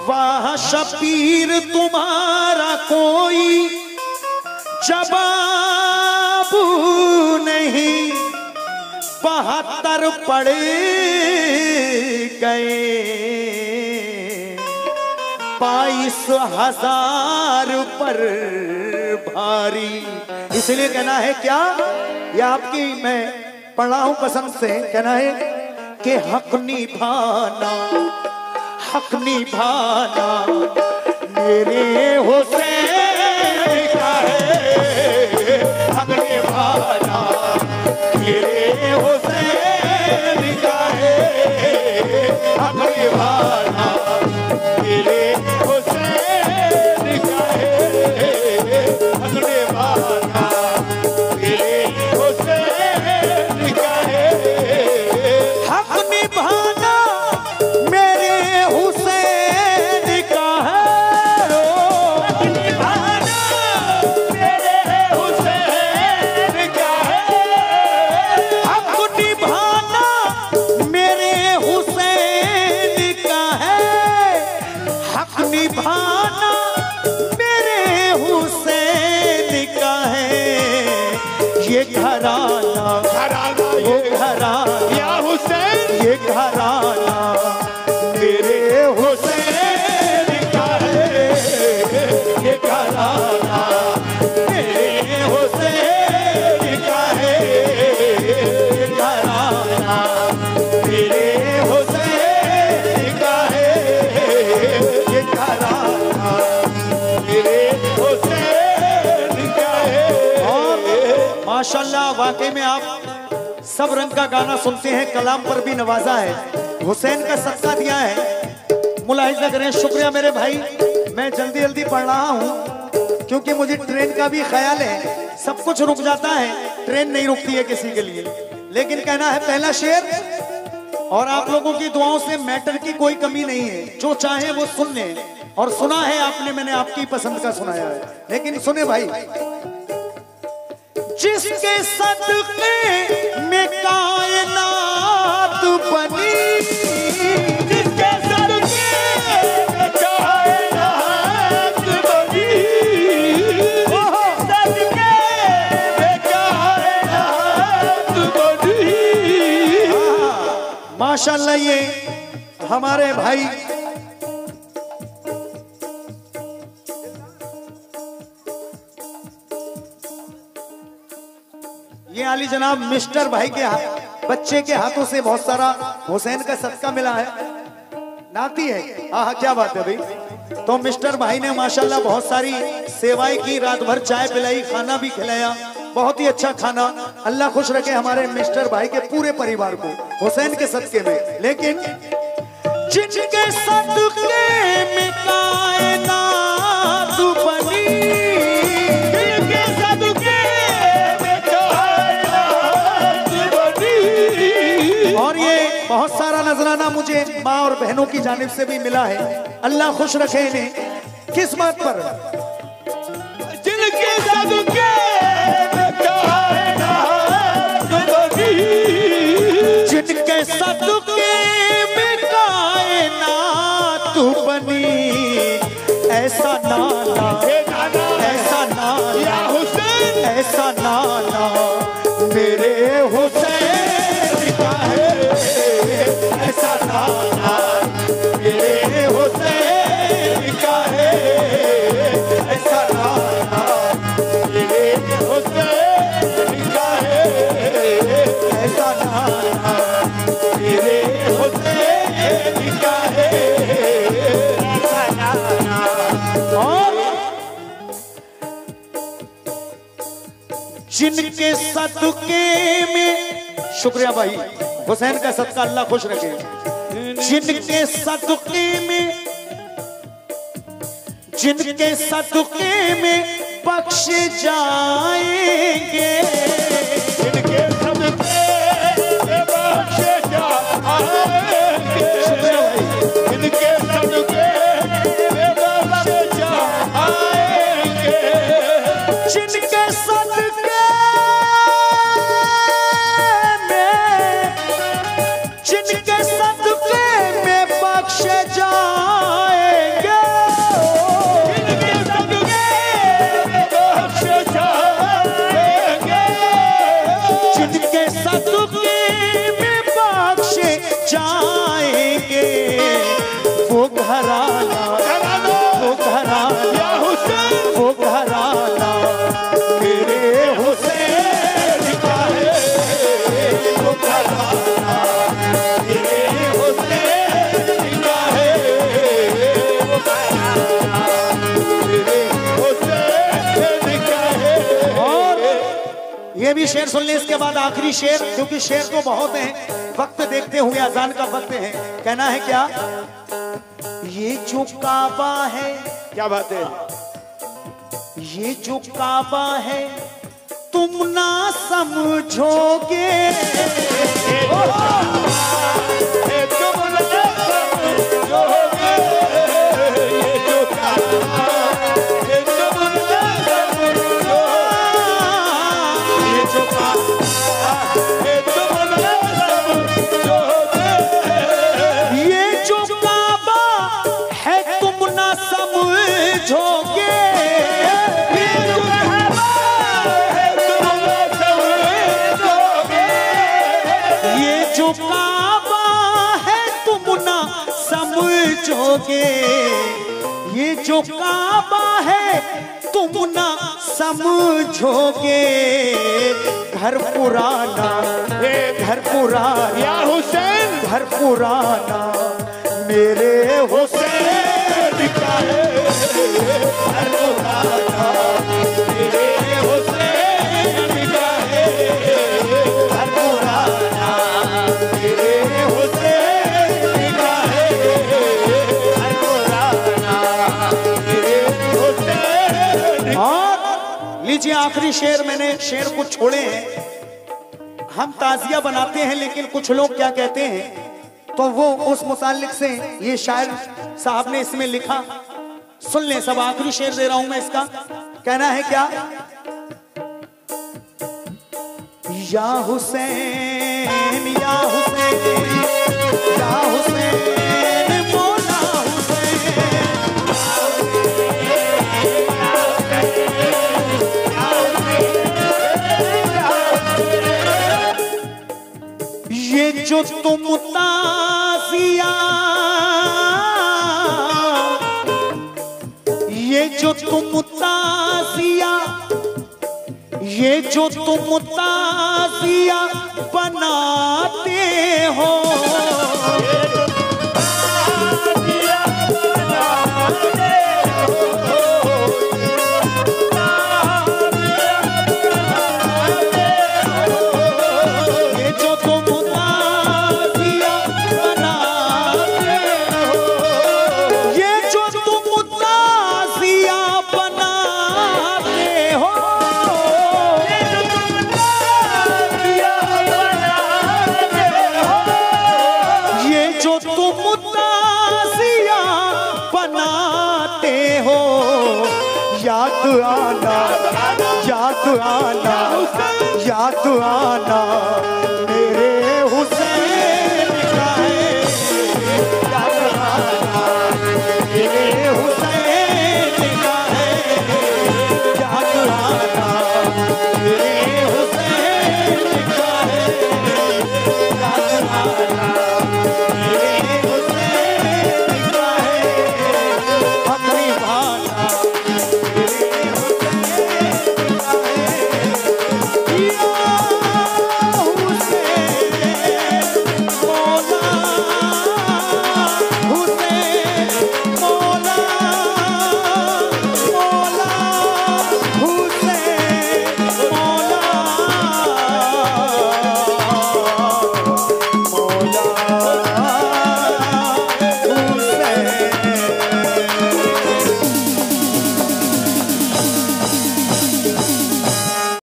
वाह शबीर तुम्हारा कोई जवाब नहीं। बहत्तर पड़े गए। बाईस हज़ार पर भारी। इसलिए कहना है क्या? ये आपकी मैं पढ़ हूँ पसंद से। कहना है कि हक निभाना। हक निभाना। मेरे हुसैन माशाल्लाह, वाकई में आप सब रंग का गाना सुनते हैं, कलाम पर भी नवाजा है। हुसैन का सत्ता दिया है। मुलाहिजा करें शुक्रिया मेरे भाई। मैं जल्दी जल्दी पढ़ रहा हूँ, क्योंकि मुझे ट्रेन का भी ख्याल है। सब कुछ रुक जाता है। ट्रेन नहीं रुकती है किसी के लिए। लेकिन कहना है, पहला शेर, और आप लोगों की दुआओं से मैटर की कोई कमी नहीं है। जो चाहे वो सुन ले। और सुना है आपने, मैंने आपकी पसंद का सुनाया है। लेकिन सुने भाई जिसके सदके में कायनात बनी। जिसके सदके कायनात बनी। सदके कायनात बनी। माशाल्लाह, ये हमारे भाई अली जनाब, मिस्टर भाई के हाथ, बच्चे के हाथों से बहुत सारा हुसैन का सदका मिला है। नाती है। हाँ हाँ क्या बात है भाई। तो मिस्टर भाई ने माशाल्लाह बहुत सारी सेवाएँ की, रात भर चाय पिलाई, खाना भी खिलाया। बहुत ही अच्छा खाना। अल्लाह खुश रखे हमारे मिस्टर भाई के पूरे परिवार को, हुसैन के सदके में। लेकिन जिनके सदके में नजराना मुझे माँ और बहनों की जानिब से भी मिला है। अल्लाह खुश रखे इन्हें। किस बात पर। जिनके सदके में शुक्रिया भाई, हुसैन का सदका अल्लाह खुश रखे। जिनके सदके में जिनके सदके में बख्श जाएँगे। भी शेर सुन ले इसके बाद आखिरी शेर, क्योंकि शेर तो बहुत है, वक्त देखते हुए, अजान का वक्त है। कहना है क्या? ये जो काबा है, क्या बात है? ये जो काबा है, तुम ना समझोगे। समझोगे ये जो काबा है तुम ना समझोगे। घर पुराना घर पुराना। या हुसैन। घर पुराना मेरे हुसैन। का है। घर पुराना लीजिए आखिरी शेर मैंने शेर को छोड़े हैं। हम ताजिया बनाते हैं, लेकिन कुछ लोग क्या कहते हैं? तो वो उस मुतालिक से ये शायर साहब ने इसमें लिखा। सुन ले, सब आखिरी शेर दे रहा हूँ मैं इसका। कहना है क्या? या हुसैन या हुसैन या हुसैन। तुम ताजिया ये जो तुम ताजिया ये जो तुम ताजिया बनाते हो। आना आना याद आना है याद आना मेरे हुसैन। Oh.